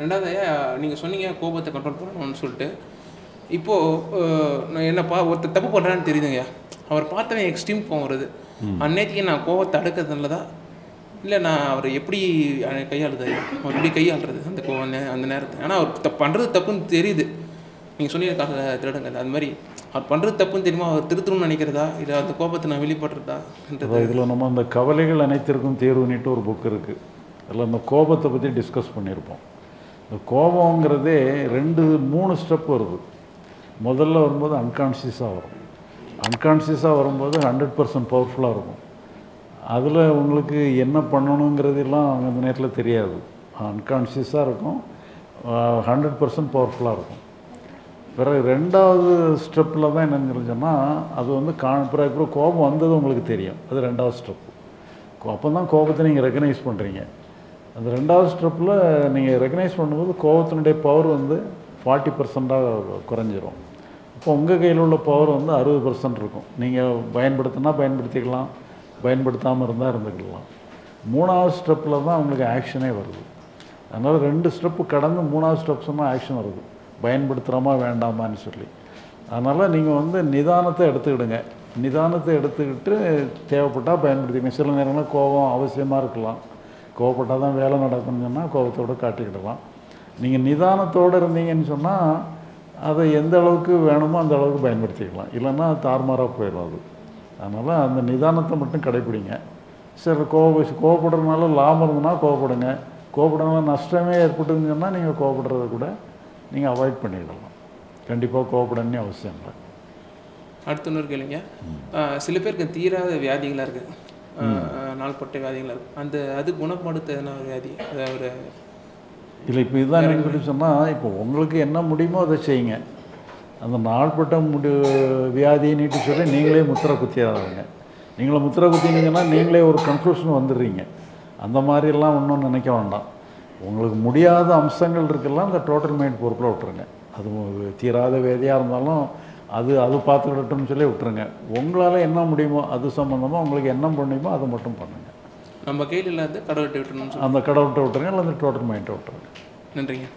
ரெண்டாவது நீங்கள் சொன்னீங்க கோபத்தை கண்ட்ரோல் பண்ணணும்னு சொல்லிட்டு. இப்போது நான் என்னப்பா ஒருத்தர் தப்பு பண்ணுறான்னு தெரியுதுங்க அவர் பார்த்தவன் எக்ஸ்ட்ரீம் கோவம் வருது. அன்னைக்கு நான் கோவத்தை அடுக்கிறதுனால இல்லை நான் அவர் எப்படி அஹ், கையாளுது அவர் எப்படி கையாளுறது? அந்த நே- அந்த நேரத்தை ஆனால் அவர் தப்பு பண்ணுறது தப்புன்னு தெரியுது. நீங்கள் சொன்னீங்க கால திருடுங்க அது மாதிரி. அவர் பண்ணுறது தப்புன்னு தெரியுமா? அவர் திருத்தணும்னு நினைக்கிறதா? இல்லை அந்த கோபத்தை நான் வெளிப்படுறதான்றது இதில் நம்ம அந்த கவலைகள் அனைத்திற்கும் தீர்வுனிட்டு ஒரு புக் இருக்குது அதில் அந்த கோபத்தை பற்றி டிஸ்கஸ் பண்ணியிருப்போம். இந்த கோபங்கிறதே ரெண்டு மூணு ஸ்டெப் வருது. முதல்ல வரும்போது அன்கான்ஷியஸாக வரும். அன்கான்ஷியஸாக வரும்போது ஹண்ட்ரட் பர்சன்ட் பவர்ஃபுல்லாக இருக்கும். அதில் உங்களுக்கு என்ன பண்ணணுங்கிறதெல்லாம் அந்த நேரத்தில் தெரியாது. அன்கான்ஷியஸாக இருக்கும். ஹண்ட்ரட் பர்சன்ட் பவர்ஃபுல்லாக இருக்கும். பிறகு ரெண்டாவது ஸ்டெப்பில் தான் என்னன்னு சொன்னால் அது வந்து கா பிறகு அப்புறம் கோபம் வந்தது உங்களுக்கு தெரியும். அது ரெண்டாவது ஸ்டெப்பு அப்போ தான் கோபத்தை நீங்கள் ரெக்கனைஸ் பண்ணுறீங்க அந்த ரெண்டாவது ஸ்டெப்பில் நீங்கள் ரெக்கனைஸ் பண்ணும்போது கோபத்தினுடைய பவர் வந்து ஃபார்ட்டி பர்சண்ட்டாக குறைஞ்சிரும். இப்போ உங்கள் கையில் உள்ள பவர் வந்து அறுபது பர்சன்ட் இருக்கும். நீங்கள் பயன்படுத்தினா பயன்படுத்திக்கலாம் பயன்படுத்தாமல் இருந்தால் இருந்துக்கலாம். மூணாவது ஸ்டெப்பில் தான் உங்களுக்கு ஆக்ஷனே வருது. அதனால் ரெண்டு ஸ்டெப்பு கடந்து மூணாவது ஸ்டெப் சொன்னால் ஆக்ஷன் வருது. பயன்படுத்துகிறோமா வேண்டாமான்னு சொல்லி. அதனால் நீங்கள் வந்து நிதானத்தை எடுத்துக்கிடுங்க. நிதானத்தை எடுத்துக்கிட்டு தேவைப்பட்டால் பயன்படுத்திக்கணும் சில நேரங்களில் கோபம் அவசியமாக இருக்கலாம். கோவப்பட்டால் தான் வேலை நடக்கணும்னு சொன்னால் கோபத்தோடு காட்டிக்கிடலாம். நீங்கள் நிதானத்தோடு இருந்தீங்கன்னு சொன்னால் அதை எந்த அளவுக்கு வேணுமோ அந்த அளவுக்கு பயன்படுத்திக்கலாம். இல்லைன்னா தாறுமாறாக போயிடும் அது அதனால் அந்த நிதானத்தை மட்டும் கடைப்பிடிங்க. சரி கோவ கோவப்படுறதுனால லாபம் இருந்ததுன்னா கோவப்படுங்க. கோவப்படுறதுனால நஷ்டமே ஏற்பட்டுதுன்னு சொன்னால் நீங்கள் கோவப்படுறத கூட நீங்கள் அவாய்ட் பண்ணிடலாம் கண்டிப்பாக கோவப்படணும்னு அவசியம் இல்லை. அடுத்த இன்னொரு கேளுங்க. சில பேருக்கு தீராத வியாதிகளாக இருக்குது நாள்பட்ட வியாதிகளாக அந்த அது குணப்படுத்த எதனா வியாதி. அதாவது ஒரு இல்லை இப்போ இதுதான் நீங்கள் சொல்லி சொன்னால் இப்போ உங்களுக்கு என்ன முடியுமோ அதை செய்யுங்க. அந்த நாள்பட்ட முடி வியாதியை நீட்டு சொல்லி நீங்களே முத்திரை குத்தியாதவங்க நீங்களே முத்திரை குத்தினீங்கன்னா நீங்களே ஒரு கன்க்ளூஷன் வந்துடுறீங்க. அந்த மாதிரிலாம் ஒன்றும் நினைக்க வேண்டாம். உங்களுக்கு முடியாத அம்சங்கள் இருக்கெல்லாம் அந்த டோட்டல் மைண்ட் பொறுப்பில் விட்டுருங்க. அது தீராத வேதியாக இருந்தாலும் அது அது பார்த்துக்கிடட்டும்னு சொல்லி விட்டுருங்க. உங்களால் என்ன முடியுமோ அது சம்மந்தமாக உங்களுக்கு என்ன முடியுமோ அதை மட்டும் பண்ணுங்கள் நம்ம கையில் இல்லாத கடவுள்கிட்ட விட்டணும்னு சொல்லி அந்த கடவுள்கிட்ட விட்டுருங்க இல்லை அந்த டோட்டல் மைண்ட்டை விட்டுருங்க. நன்றிங்க.